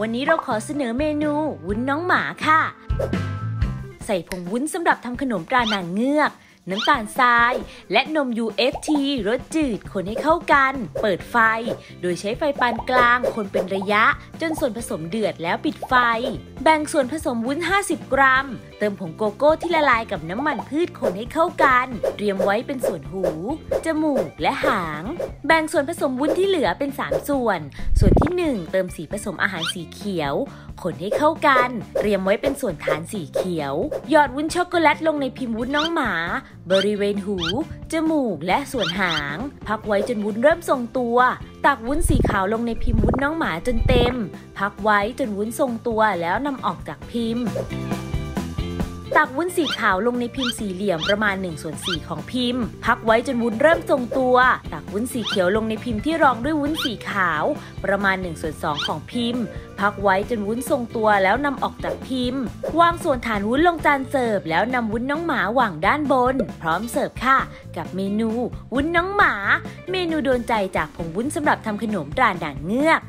วันนี้เราขอเสนอเมนู วุ้นน้องหมาค่ะ ใส่ผงวุ้นสำหรับทำขนมตรานางเงือก น้ำตาลทราย และนม UFT รสจืดคนให้เข้ากัน เปิดไฟ โดยใช้ไฟปานกลาง คนเป็นระยะ จนส่วนผสมเดือดแล้วปิดไฟ แบ่งส่วนผสมวุ้น 50 กรัม เติมผงโกโก้ที่ละลายกับน้ำมันพืชคนให้เข้ากัน เตรียมไว้เป็นส่วนหู จมูกและหาง แบ่งส่วนผสมวุ้นที่เหลือเป็น 3 ส่วน ส่วนที่ 1 เติมสีผสมอาหารสีเขียว คนให้เข้ากัน เตรียมไว้เป็นส่วนฐานสีเขียว หยอดวุ้นช็อกโกแลตลงในพิมพ์วุ้นน้องหมา บริเวณหู จมูกและส่วนหาง พักไว้จนวุ้นเริ่มทรงตัว ตักวุ้นสีขาวลงในพิมพ์วุ้นน้องหมาจนเต็ม พักไว้จนวุ้นทรงตัวแล้วนำออกจากพิมพ์ ตักวุ้นสีขาวลงในพิมพ์สี่เหลี่ยมประมาณ1ส่วน4ของพิมพ์ พักไว้จนวุ้นเริ่มทรงตัว ตักวุ้นสีเขียวลงในพิมพ์ที่รองด้วยวุ้นสีขาว ประมาณ1ส่วน2ของพิมพ์ พักไว้จนวุ้นทรงตัวแล้วนำออกจากพิมพ์ วางส่วนฐานวุ้นลงจานเสิร์ฟแล้วนำวุ้นน้องหมาวางด้านบน พร้อมเสิร์ฟค่ะ กับเมนู วุ้นน้องหมา เมนูโดนใจจากผงวุ้นสำหรับทำขนมตราด่างเงือก